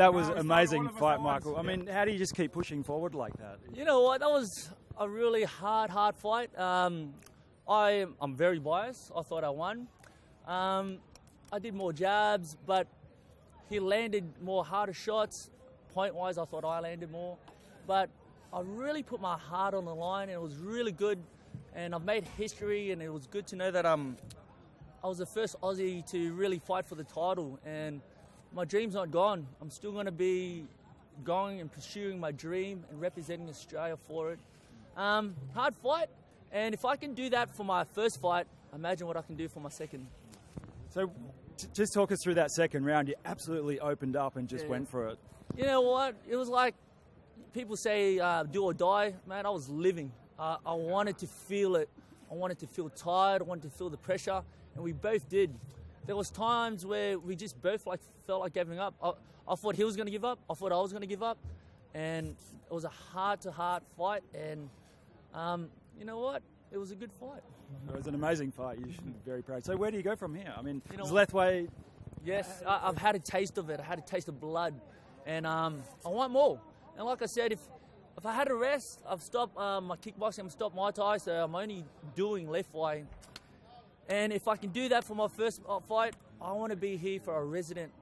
That was amazing fight, Michael. I mean, how do you just keep pushing forward like that? You know what? That was a really hard, hard fight. Um, I, I'm very biased. I thought I won. Um, I did more jabs, but he landed more harder shots. Point wise, I thought I landed more. But I really put my heart on the line, and it was really good. And I've made history, and it was good to know that um, I was the first Aussie to really fight for the title. And my dream's not gone. I'm still going to be going and pursuing my dream and representing Australia for it. Um, hard fight, and if I can do that for my first fight, imagine what I can do for my second. So, just talk us through that second round. You absolutely opened up and just Yeah. went for it. You know what? It was like people say uh, do or die. Man, I was living. Uh, I wanted to feel it. I wanted to feel tired. I wanted to feel the pressure, and we both did. There was times where we just both like felt like giving up. I, I thought he was going to give up. I thought I was going to give up, and it was a heart-to-heart fight. And um, you know what? It was a good fight. It was an amazing fight. You should be very proud. So, where do you go from here? I mean, You know- is Lethwei Yes, I, I've had a taste of it. I had a taste of blood, and um, I want more. And like I said, if if I had a rest, I've stopped um, my kickboxing, I've stopped my Thai, so I'm only doing Lethwei. And if I can do that for my first uh, fight, I want to be here for a resident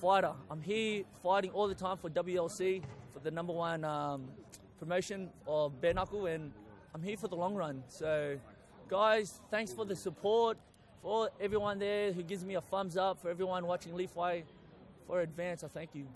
fighter. I'm here fighting all the time for WLC, for the number one um, promotion of bare knuckle, and I'm here for the long run. So, guys, thanks for the support, for everyone there who gives me a thumbs up, for everyone watching Lethwei, for advance, I thank you.